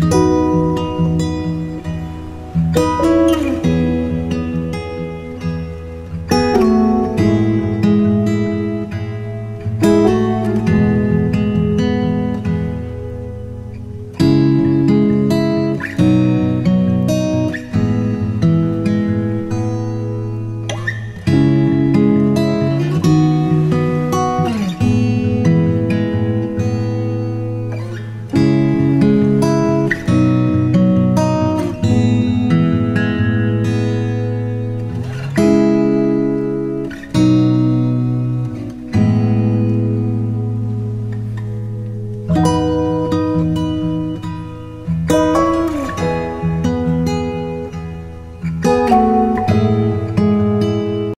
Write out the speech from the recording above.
Bye.